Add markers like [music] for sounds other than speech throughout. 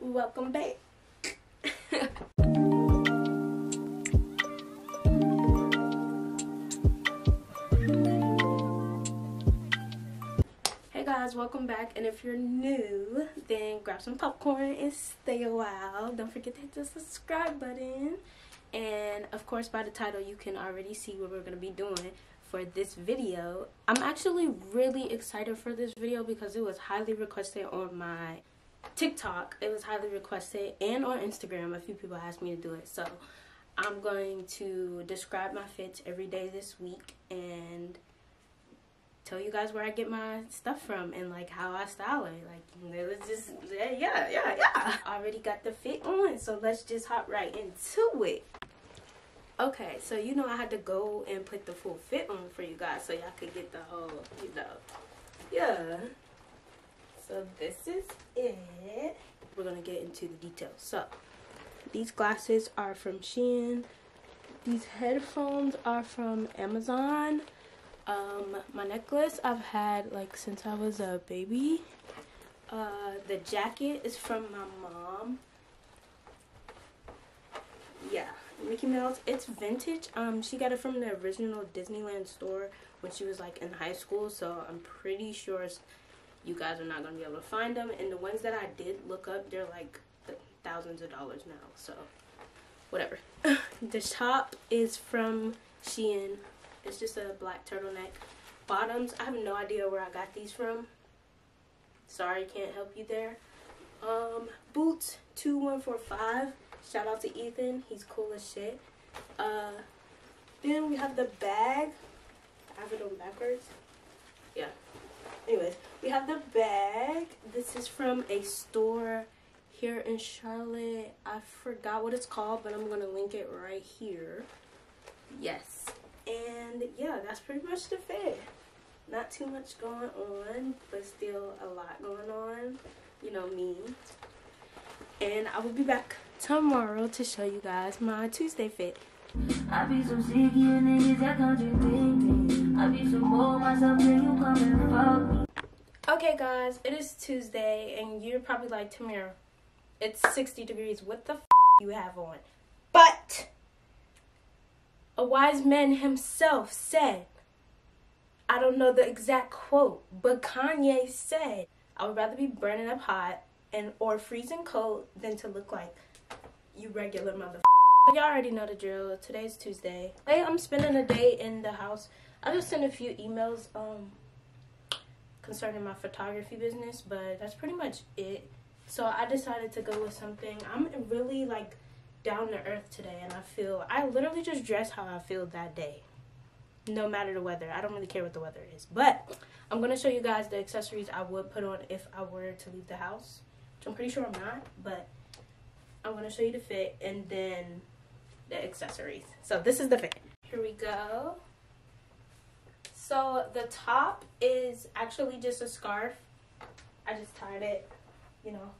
welcome back. [laughs] hey guys, welcome back. And if you're new, then grab some popcorn and stay a while. Don't forget to hit the subscribe button. And of course, by the title, you can already see what we're going to be doing for this video. I'm actually really excited for this video because it was highly requested on my TikTok. It was highly requested and on Instagram. A few people asked me to do it. So I'm going to describe my fits every day this week and tell you guys where I get my stuff from and like how I style it. Like was just yeah, yeah, yeah, yeah. I already got the fit on, so let's just hop right into it. Okay, so you know I had to go and put the full fit on for you guys so y'all could get the whole, you know, yeah. So this is it. We're gonna get into the details. So these glasses are from Shein. These headphones are from Amazon. Um, my necklace I've had like since I was a baby. Uh, the jacket is from my mom. Yeah. Mickey Mouse. It's vintage. Um, she got it from the original Disneyland store when she was like in high school. So I'm pretty sure you guys are not gonna be able to find them. And the ones that I did look up, they're like thousands of dollars now. So whatever. [laughs] the top is from Shein. It's just a black turtleneck. Bottoms, I have no idea where I got these from. Sorry, can't help you there. Um, boots, 2145 Shout out to Ethan. He's cool as shit. Uh, then we have the bag. I have it on backwards. Yeah. Anyways, we have the bag. This is from a store here in Charlotte. I forgot what it's called, but I'm going to link it right here. Yes. And yeah, that's pretty much the fit. Not too much going on, but still a lot going on. You know me. And I will be back tomorrow to show you guys my Tuesday fit. I be so sick of niggas that contradict me. Okay guys, it is Tuesday and you're probably like, Tamir, it's 60 degrees. What the f you have on? But a wise man himself said, I don't know the exact quote, but Kanye said, I would rather be burning up hot and or freezing cold than to look like you regular mother. Y'all already know the drill. Today's Tuesday. Hey, I'm spending a day in the house. I just sent a few emails um concerning my photography business, but that's pretty much it. So I decided to go with something. I'm really like down to earth today and I feel I literally just dress how I feel that day. No matter the weather. I don't really care what the weather is. But I'm gonna show you guys the accessories I would put on if I were to leave the house. Which I'm pretty sure I'm not, but I'm to show you the fit and then the accessories. So this is the fit. Here we go. So the top is actually just a scarf. I just tied it, you know,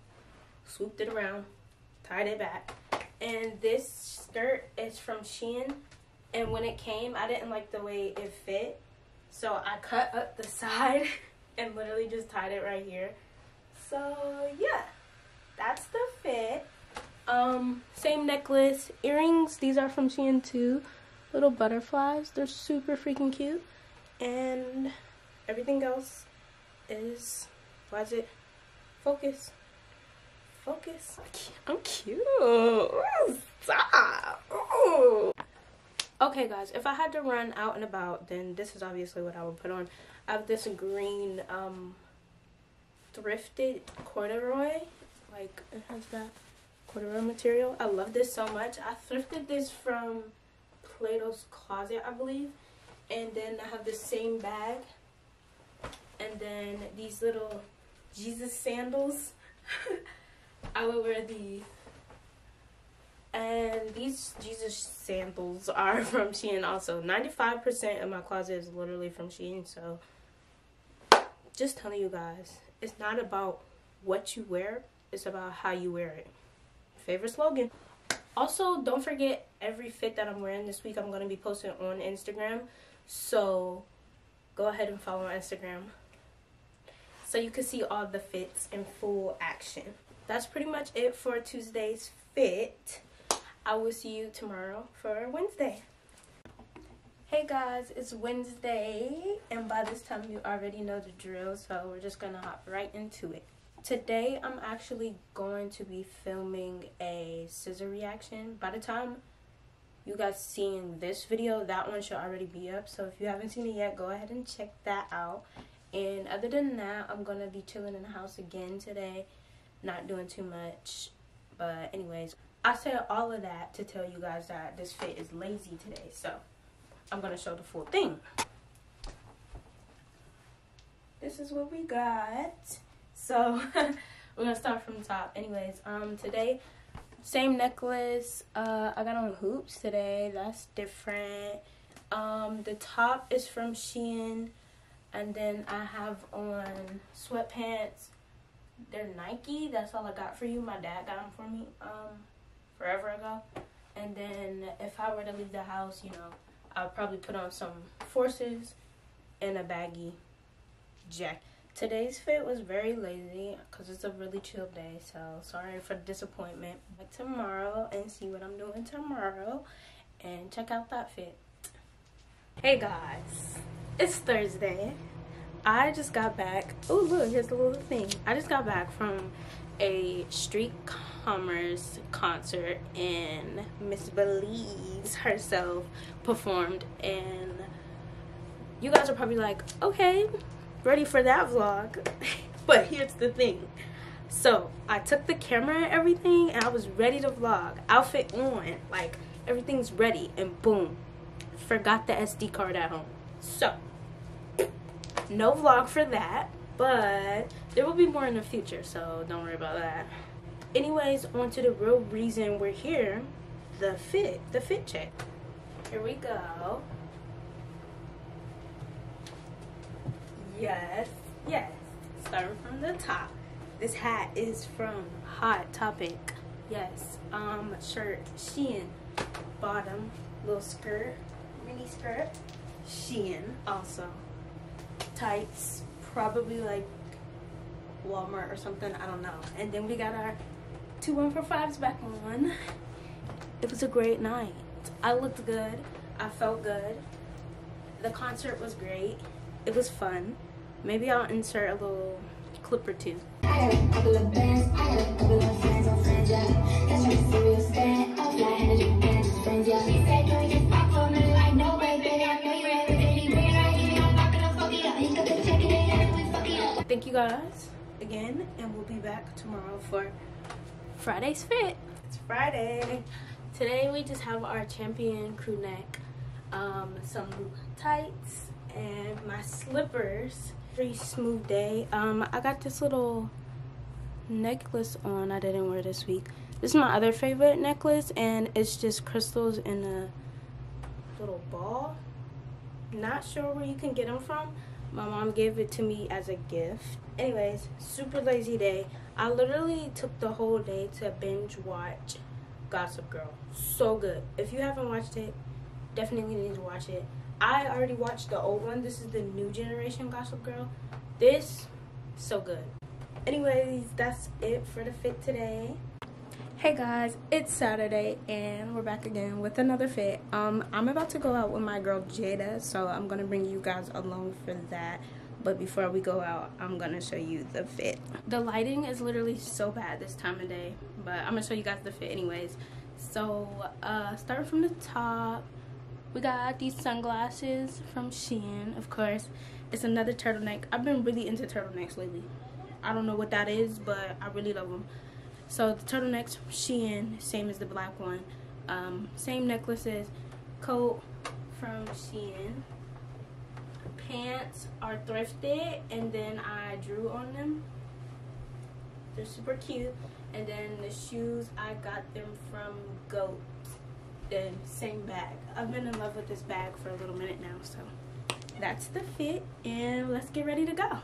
swooped it around, tied it back. And this skirt is from Shein. And when it came, I didn't like the way it fit. So I cut up the [laughs] side and literally just tied it right here. So yeah, that's the fit. Um, same necklace, earrings. These are from Shein too. Little butterflies. They're super freaking cute. And everything else is, why is it? Focus. Focus. I'm cute. Stop. Ooh. Okay, guys, if I had to run out and about, then this is obviously what I would put on. I have this green um, thrifted corduroy. Like, it has that corduroy material. I love this so much. I thrifted this from Plato's Closet, I believe. And then I have the same bag. And then these little Jesus sandals. [laughs] I will wear these. And these Jesus sandals are [laughs] from Shein also. 95% of my closet is literally from Shein. So just telling you guys, it's not about what you wear. It's about how you wear it favorite slogan. Also, don't forget every fit that I'm wearing this week I'm going to be posting on Instagram. So go ahead and follow my Instagram so you can see all the fits in full action. that's pretty much it for Tuesday's fit. I will see you tomorrow for Wednesday. Hey guys, it's Wednesday, and by this time you already know the drill, so we're just gonna hop right into it. Today, I'm actually going to be filming a scissor reaction. By the time you guys seeing this video, that one should already be up, so if you haven't seen it yet, go ahead and check that out. And other than that, I'm gonna be chilling in the house again today, not doing too much, but anyways, I said all of that to tell you guys that this fit is lazy today, so I'm gonna show the full thing. This is what we got. So [laughs] we're gonna start from the top. Anyways, um, today, same necklace. Uh, I got on hoops today. That's different. Um, the top is from Shein, and then I have on sweatpants. They're Nike. That's all I got for you. My dad got them for me um forever ago. And then if I were to leave the house, you know, I'll probably put on some forces and a baggy jacket. Today's fit was very lazy because it's a really chill day, so sorry for the disappointment. But tomorrow and see what I'm doing tomorrow and check out that fit. Hey guys, it's Thursday. I just got back. Oh, look, here's the little thing. I just got back from a street commerce concert and Miss Belize herself performed and you guys are probably like, okay, ready for that vlog. [laughs] but here's the thing. So I took the camera and everything and I was ready to vlog. Outfit on, like everything's ready and boom. Forgot the SD card at home. So no vlog for that but there will be more in the future so don't worry about that anyways on to the real reason we're here the fit the fit check here we go yes yes starting from the top this hat is from hot topic yes um shirt shein bottom little skirt mini skirt shein also tights probably like Walmart or something. I don't know. And then we got our two one for fives back on. It was a great night. I looked good. I felt good. The concert was great. It was fun. Maybe I'll insert a little clip or two. thank you guys again and we'll be back tomorrow for friday's fit. It's friday. Today we just have our champion crew neck um, some tights and my slippers pretty smooth day um, i got this little necklace on i didn't wear this week this is my other favorite necklace and it's just crystals in a little ball not sure where you can get them from my mom gave it to me as a gift. Anyways, super lazy day. I literally took the whole day to binge watch Gossip Girl. So good. If you haven't watched it, definitely need to watch it. I already watched the old one. This is the new generation Gossip Girl. This, so good. Anyways, that's it for the fit today. Hey guys, it's Saturday and we're back again with another fit. Um, I'm about to go out with my girl Jada, so I'm gonna bring you guys along for that. But before we go out, I'm gonna show you the fit. The lighting is literally so bad this time of day, but I'm gonna show you guys the fit anyways. So, uh, starting from the top, we got these sunglasses from Shein, of course. It's another turtleneck. I've been really into turtlenecks lately. I don't know what that is, but I really love them. So the turtlenecks from Shein, same as the black one. Um, same necklaces. Coat from Shein. Pants are thrifted and then I drew on them. They're super cute. And then the shoes, I got them from Goat. The same bag. I've been in love with this bag for a little minute now. So that's the fit and let's get ready to go.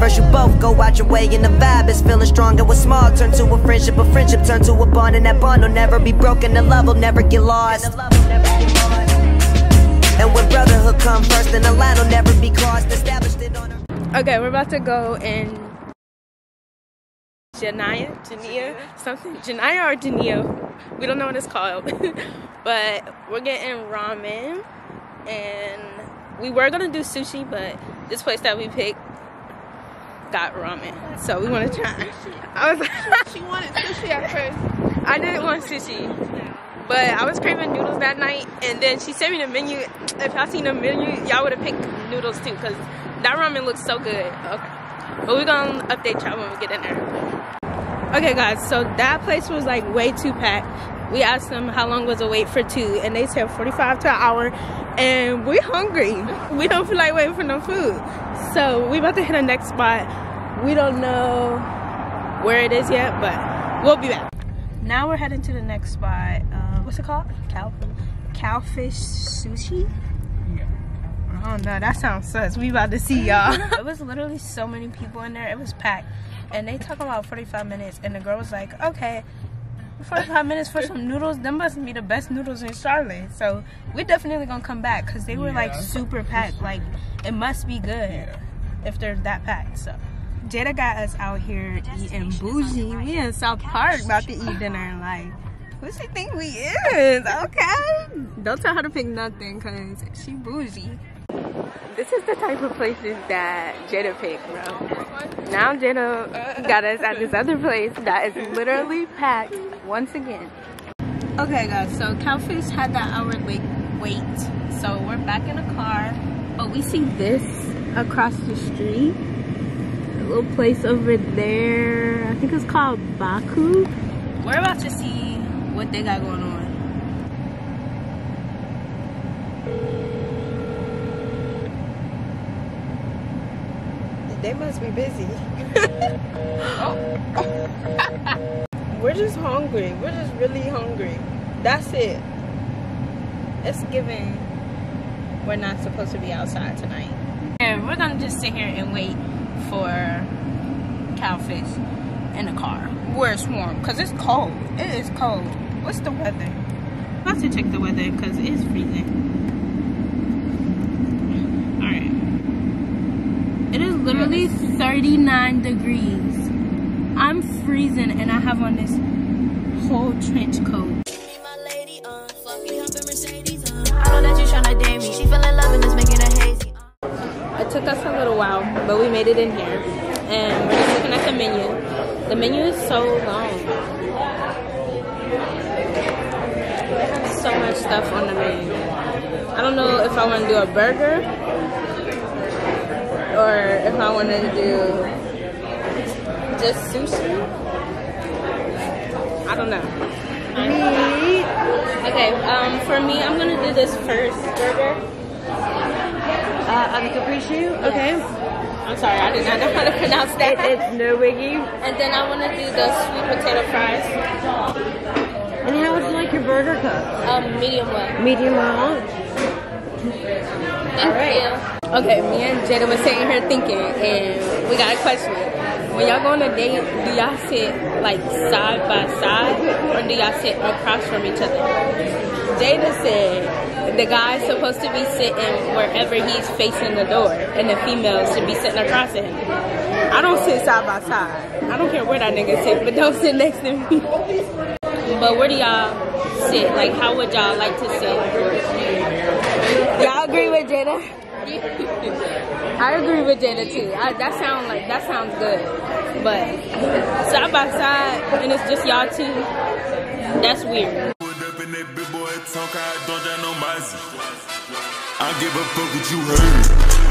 First you both go out your way and the vibe is feeling strong And what's small turn to a friendship, a friendship turn to a bond And that bond will never be broken, the love will never get lost And when brotherhood come first, then the line will never be crossed Established it on Okay, we're about to go and Janaya, Jania, something, Janaya or Jania. We don't know what it's called. [laughs] but we're getting ramen and we were gonna do sushi, but this place that we picked got ramen. So we wanna try. [laughs] I was like, she wanted sushi at first. I didn't want sushi. But I was craving noodles that night, and then she sent me the menu. If y'all seen the menu, y'all would have picked noodles too, because that ramen looks so good. Okay. But we're gonna update y'all when we get in there. Okay guys, so that place was like way too packed. We asked them how long was the wait for two, and they said 45 to an hour, and we're hungry. [laughs] We don't feel like waiting for no food. So we about to hit the next spot. We don't know where it is yet, but we'll be back. Now we're heading to the next spot. Uh, what's it called? Cow, cowfish sushi? Yeah. Oh no, that sounds sus. We about to see y'all. [laughs] it was literally so many people in there. It was packed. And they talk about 45 minutes. And the girl was like, okay, 45 minutes for some noodles. Them must be the best noodles in Charlotte. So we're definitely gonna come back because they were yeah. like super packed. Like it must be good yeah. if they're that packed. So Jada got us out here eating bougie. We in South Park about to eat dinner. Like who she think we is? Okay. Don't tell her to pick nothing because she bougie. This is the type of places that Jada picked, bro. Now Jada got us at this other place that is literally packed once again. Okay guys, so Cowfish had that hour late wait. So we're back in the car. But we see this across the street. A little place over there. I think it's called Baku. We're about to see what they got going on. They must be busy. [laughs] We're just hungry. We're just really hungry. That's it. It's giving we're not supposed to be outside tonight. And we're gonna just sit here and wait for cowfish in the car where it's warm because it's cold. It is cold. What's the weather? I'm about to check the weather because it is freezing. It is literally 39 degrees. I'm freezing and I have on this whole trench coat. It took us a little while, but we made it in here. And we're just looking at the menu. The menu is so long. So much stuff on the menu. I don't know if I want to do a burger or if I wanted to do just sushi. I don't know. Me. Okay, um, for me, I'm gonna do this first burger. Uh, on the capriccio? Okay. I'm sorry, I did not know how to pronounce that. It, it's no wiggy. And then I want to do the sweet potato fries. And how would you like your burger cooked? Um, medium well. Medium well. All right. Okay, me and Jada was sitting here thinking, and we got a question. When y'all go on a date, do y'all sit like side by side, or do y'all sit across from each other? Jada said the guy's supposed to be sitting wherever he's facing the door, and the female should be sitting across him. I don't sit side by side. I don't care where that nigga sit, but don't sit next to me. but where do y'all sit? Like, how would y'all like to sit? Y'all agree with Jada? I agree with Jada too. I, that sounds like that sounds good, but side by side and it's just y'all two. That's weird. I give a fuck what you heard.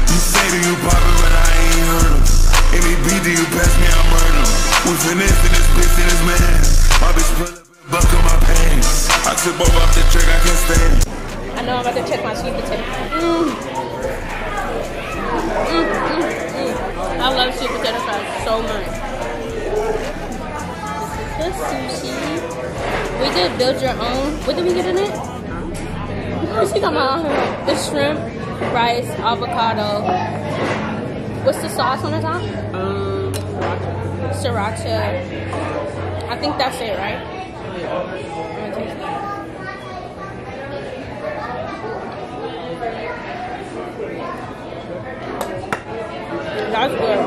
You say that you poppin', but I ain't heard em. MEB, do you pass me, I murder We finesse in this bitch in this man. My bitch pull up and buck on my pants. I both off the trick, I can't stand. I know I'm about to check my sweet potato. Shrimp, rice, avocado. What's the sauce on the top? Um, sriracha. I think that's it, right? That's good.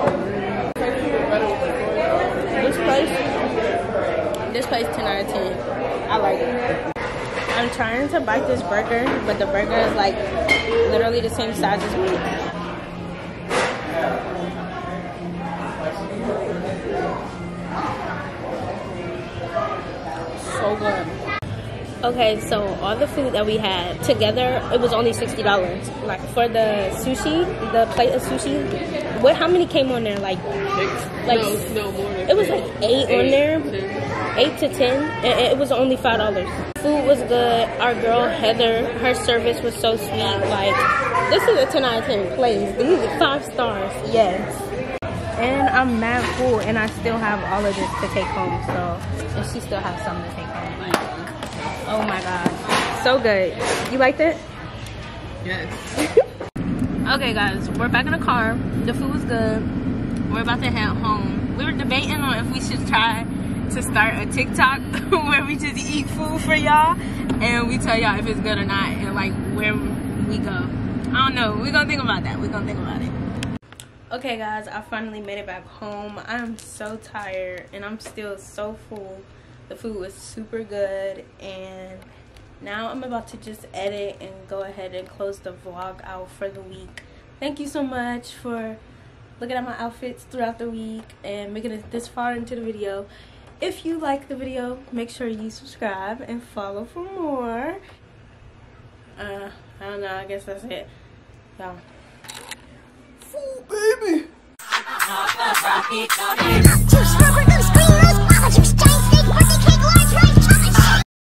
This place This place 10 out of 10. I like it. I'm trying to bite this burger, but the burger is like literally the same size as me. So good. Okay, so all the food that we had together, it was only $60. Like for the sushi, the plate of sushi, what, how many came on there? Like, Six? like no, no more. It was like eight, eight on there. 8 to 10, and it was only $5. Food was good. Our girl Heather, her service was so sweet. Like, this is a 10 out of 10 place. These are five stars, yes. And I'm mad full, and I still have all of this to take home, so, and she still has some to take home. Like, oh my god. So good. You liked it? Yes. [laughs] okay, guys, we're back in the car. The food was good. We're about to head home. We were debating on if we should try to start a TikTok [laughs] where we just eat food for y'all and we tell y'all if it's good or not and like where we go. I don't know. We're gonna think about that. We're gonna think about it. Okay, guys, I finally made it back home. I'm so tired and I'm still so full. The food was super good and now I'm about to just edit and go ahead and close the vlog out for the week. Thank you so much for looking at my outfits throughout the week and making it this far into the video. If you like the video, make sure you subscribe and follow for more. Uh, I don't know, I guess that's it. Y'all. Two stubborn and screamers